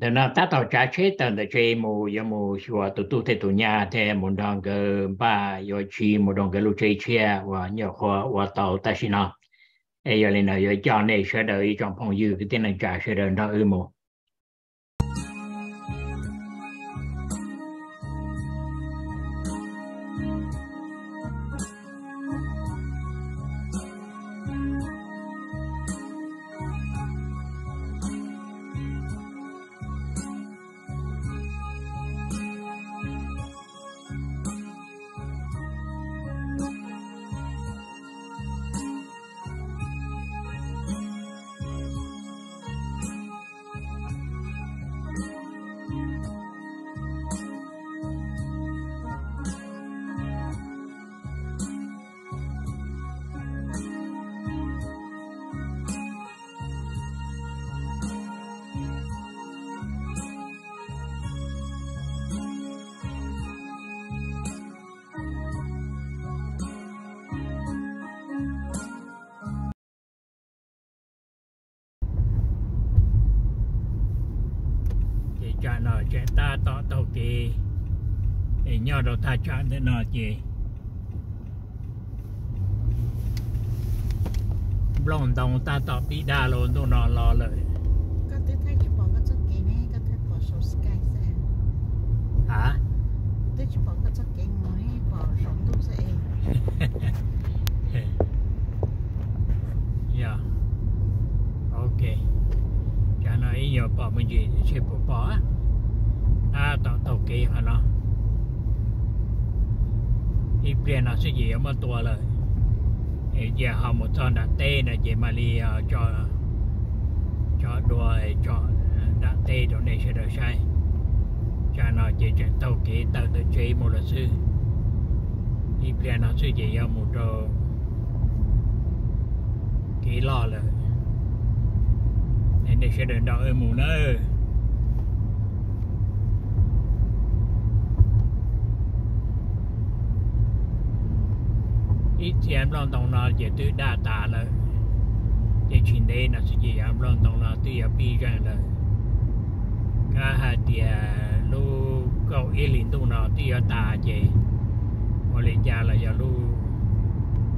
để nó ta tàu trả chế tận để chế mù giờ mù xua tụ tụ thế tụ nhà thế một đồng cái ba giờ chi một đồng cái lúc chế chia và nhiều hoa và tàu ta xin nó. Ấy giờ lên nó giờ cho này sẽ đợi trong phòng dư, cái tên này trả sẽ đợi đó ư mù cha nó chạy ta tỏ tàu thì thì nhớ đầu ta cha thế nó chị. Lòng đồng ta tỏ bị đa luôn tôi nó lo lời bỏ mình gì sẽ bỏ bỏ à tàu tàu kì hả nó? Đi tiền nó sẽ gì mà tua rồi giờ họ một con đã tê là chị mà đi ờ, cho cho đùa cho đã tê chỗ này sẽ được sai. Cho nó chỉ chuyện tàu kì tàu tự chế một là sư. Đi tiền nó sẽ gì một đồ kỹ lo rồi nên để sẽ đến đó ở mù nữa ít thì em lo đồng nó chỉ tự đa tả là để chuyện đấy là sự gì em lo đồng nó tự ở bi rằng là. Cả hai thì à, lu cầu ý linh tu nó tự ở tà gì mà là cha là giờ lu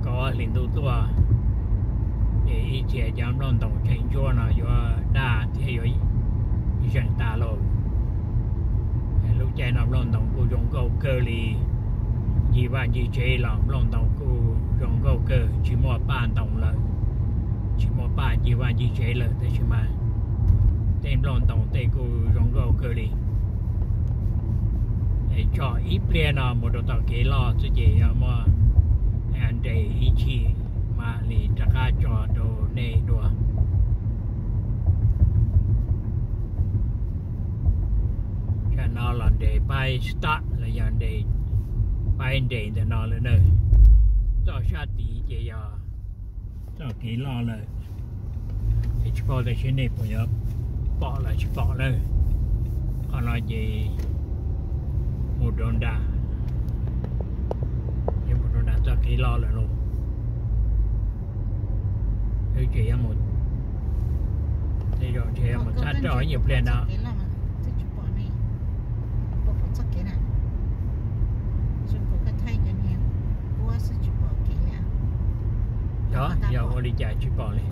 có linh tu tua để ý chế lòng đồng chạy nó lòng đồng của dùng câu cơ lì gì và gì chế làm lòng đồng của dùng câu cơ, chỉ mua ba đồng là chỉ mua ba gì và gì chế là thế chứ mà tên lòng đồng tên của dùng câu cơ lì để cho ít liền nào một đồ tàu kế lo cho chị mà anh để ý chị mà lì tra ca cho đồ nê đùa cho nó là để bay start là dàn để bay để để nó lên nơi cho sát tí chỉ giờ cho kỹ lo là thì chỉ có để trên này bây giờ bỏ là chỉ bỏ lên còn là gì một đòn đà nhưng một đòn đà cho kỹ lo là luôn cái chị em một thì rồi chị em một sát rồi nhiều plan đó Cái là màที่จะบอกนี่บอกว่าจะเก่งอ่ะส่วนของก็ไทยกันเนี่ยกูว่าจะจะบอกเก่งอ่ะ đó giờ cô đi tôi chỉ em một. Thì rồi chị em một sát rồi nhịp lên đó. đó giờ họ đi chạy chụp bỏ đi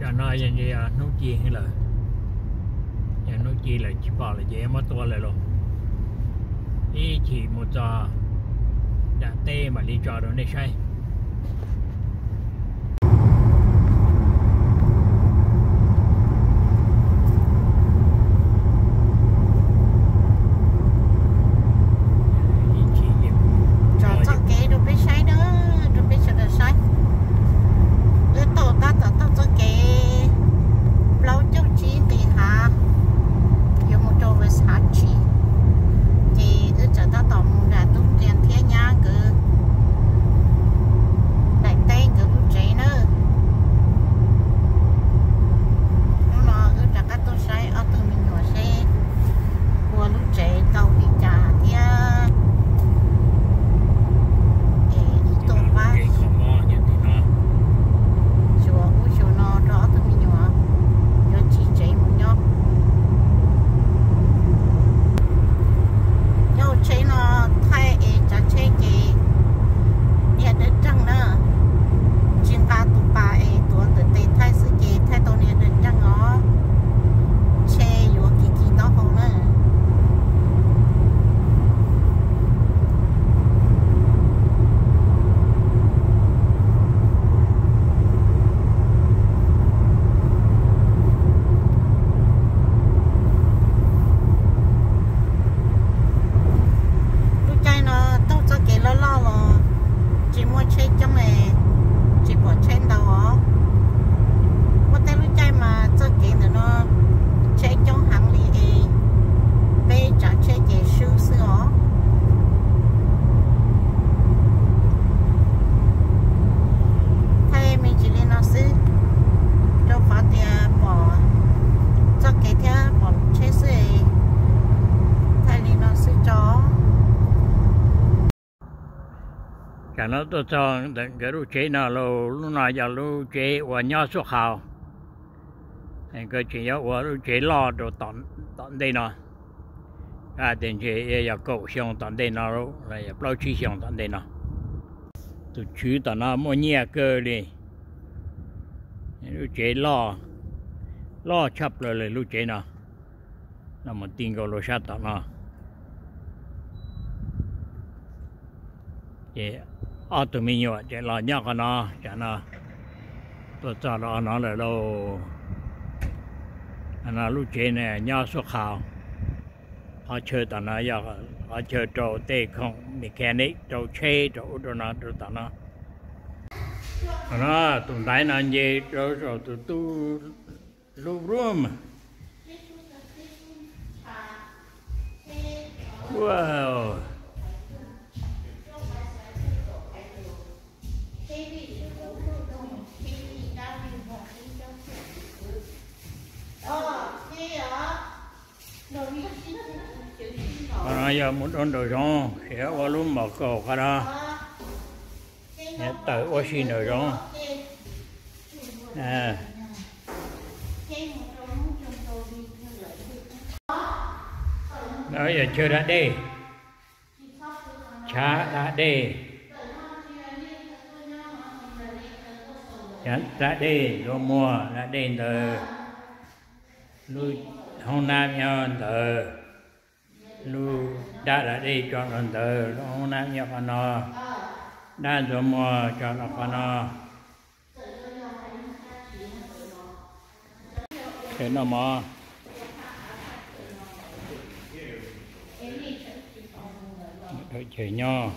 cho nó như à, vậy nó chia hay là giờ nó chia là chụp bỏ là dễ mất to lại luôn. Đi chỉ một giờ đã tê mà đi cho đó này sai cả nó tôi cho cái lúc chế nào lâu, lúc nào giờ lúc chế và nhau xuất khảo cái chuyện yếu và lúc chế lo đồ tận tận đây nó à tiền chế giờ cầu xong tận đây nó là bao chi xong tận đây nó tụi chú tận nó, mua nhẹ cơ đi. Lúc chế lo. Lo chấp rồi lúc chế nào nó mà tin cầu lúc sát tận nó. Yeah ở tụi mình nhọ chị lo nhớ cái nó chả nó. Tôi cho nó nó là đâu. Nó lúc chị này nhớ xuất khảo họ chơi tao nó giờ, họ chơi trâu tê không? Mechanic trâu chế trâu đồ nó, đồ tao nó nó, tụi đại nó gì trâu trâu tụi tu lu room wow. Nó giờ muốn đón đồ rong sẽ qua luôn mở cầu cả đó. Sẽ tới qua xin đồ rong à. Đó giờ chưa đã đi. Chả đã đi. Chả đã đi rồi mua đã đi từ. Lui hôn nam nhau thờ. Lu đã đã đi cho anh thờ. Hôn nam nhau con nó đã rồi mua cho nó con nó thế nó mà đợi chờ nhau